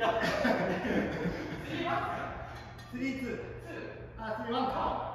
3 1 2 3 2あ3 1か。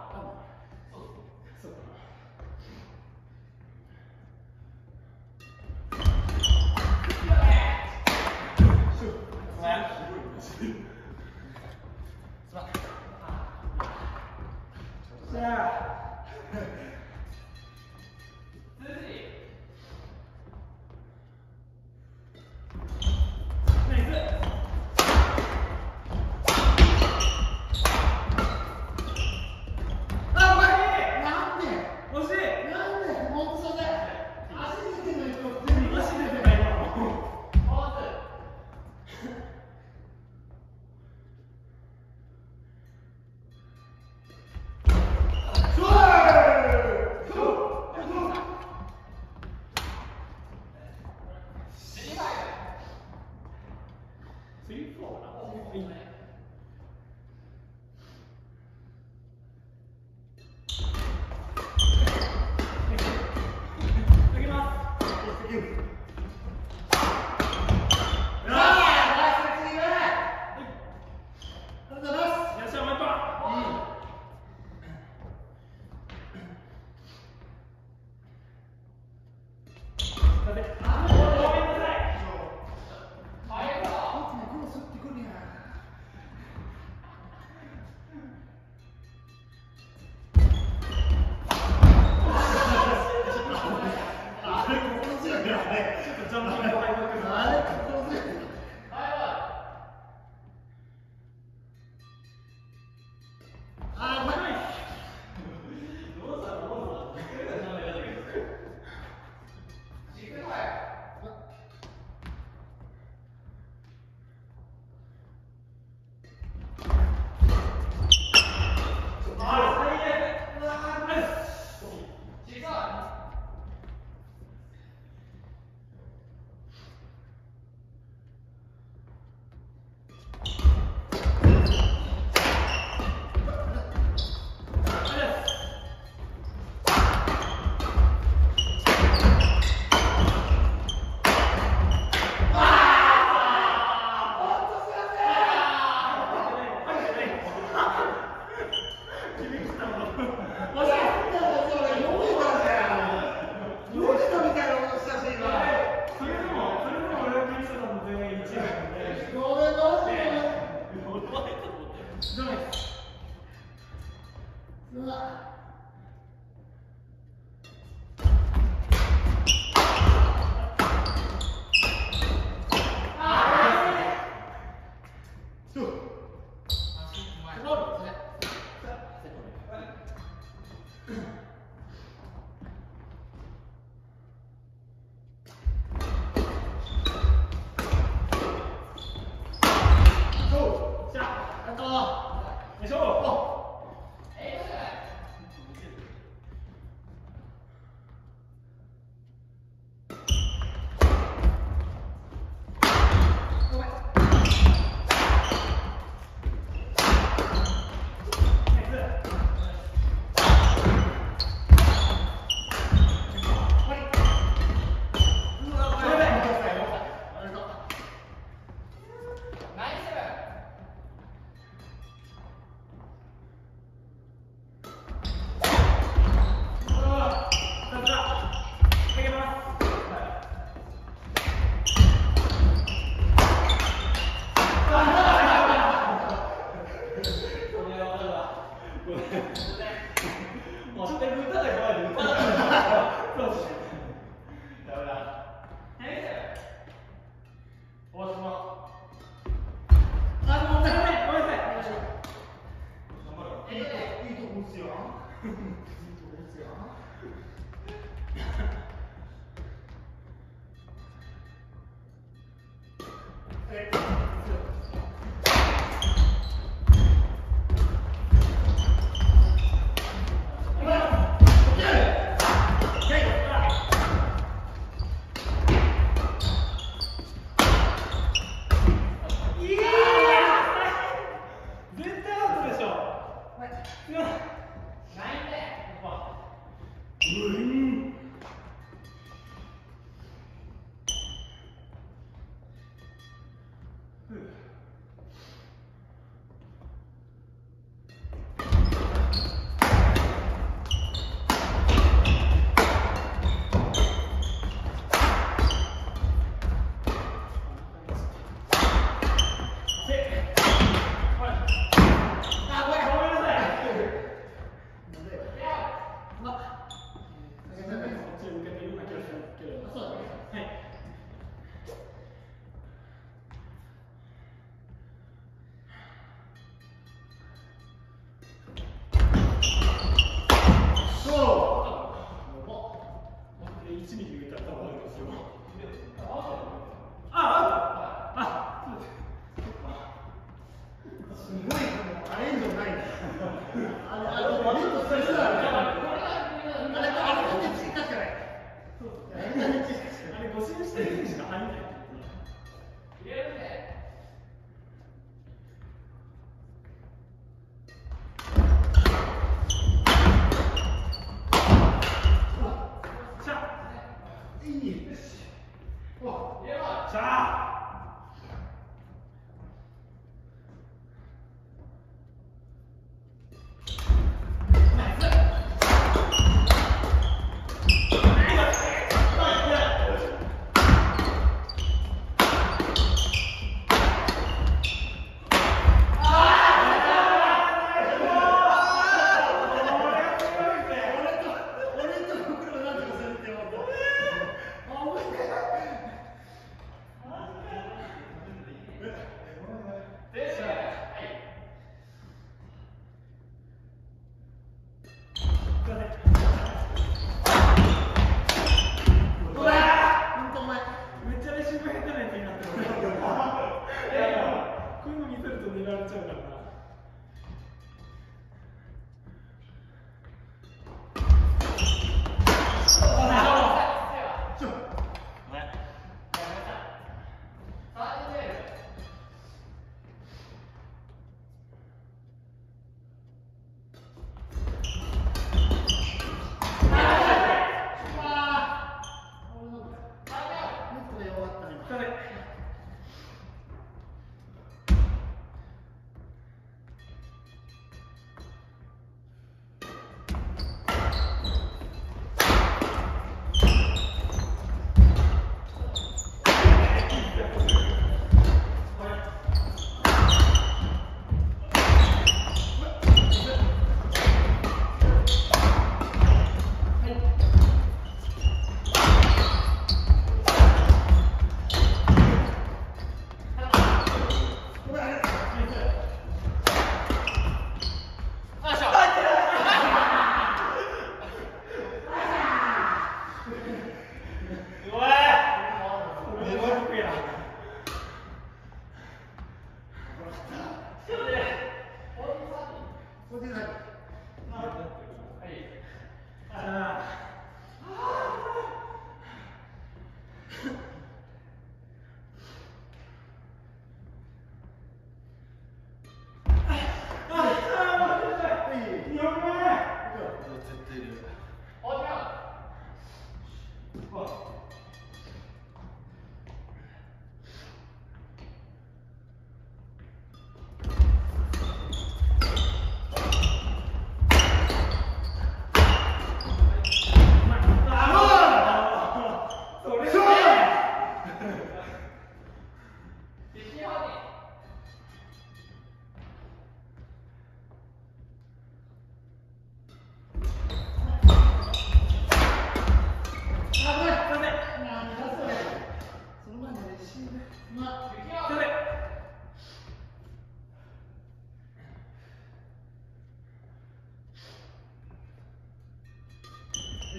も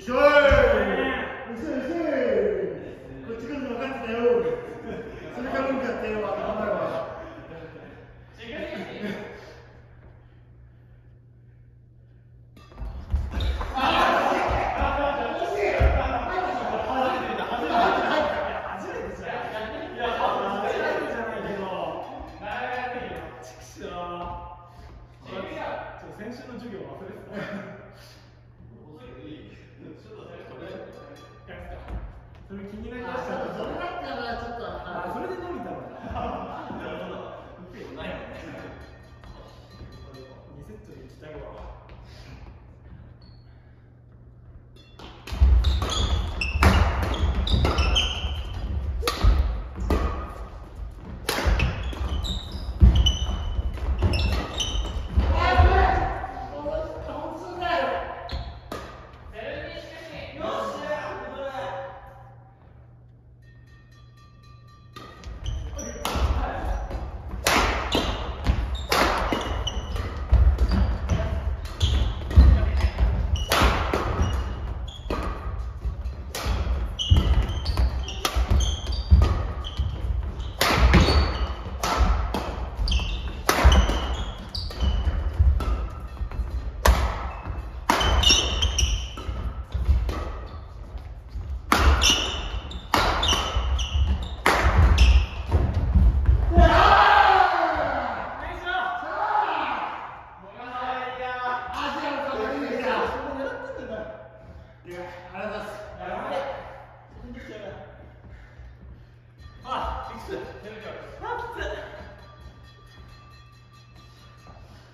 しょいよいしょよいしょーこっちから分かってたよそれから向かってよ頑張るわ初めてじゃん。いや、初めてじゃないけど。ちくしょう。ちょっと先週の授業忘れてた。それ気になりました。それだったらちょっとあ、それで伸びたのか。2 セットで行きたいわ。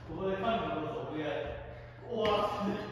ここでファンに戻すお願い。おわ